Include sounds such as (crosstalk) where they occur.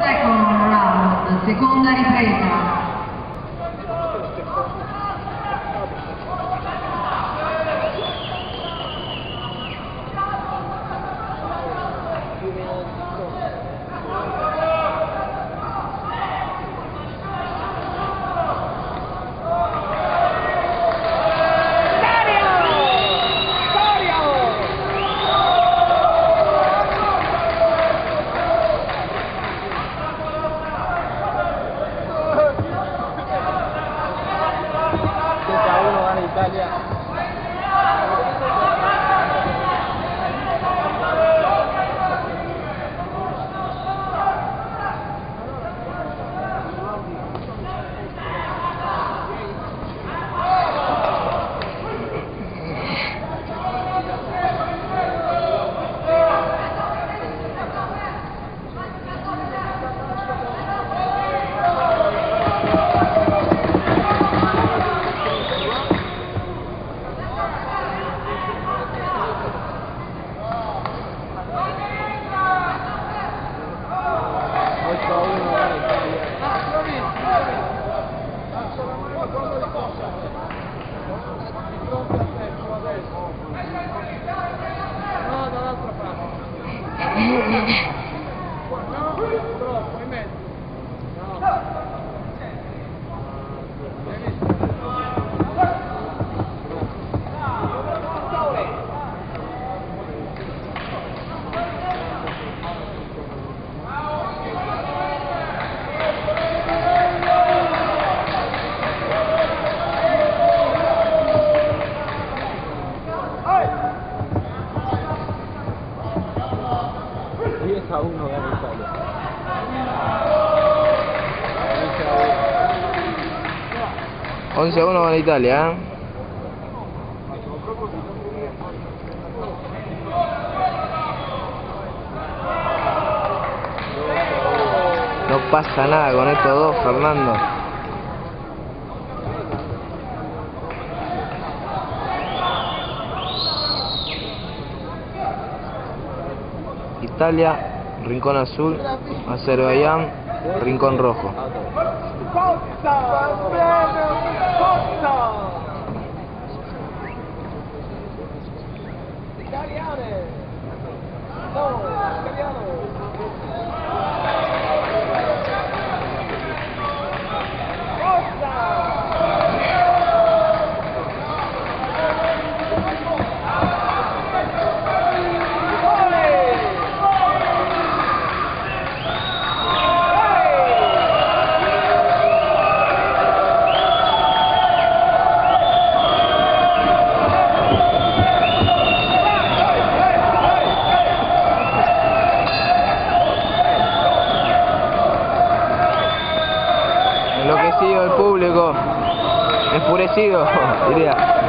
Second round, seconda ripresa. Italia. a 1 gana Italia. 11 a 1 gana Italia. No pasa nada con estos dos, Fernando. Italia rincón azul, Azerbaiyán, rincón rojo. Enloquecido el público, enfurecido, (laughs) diría.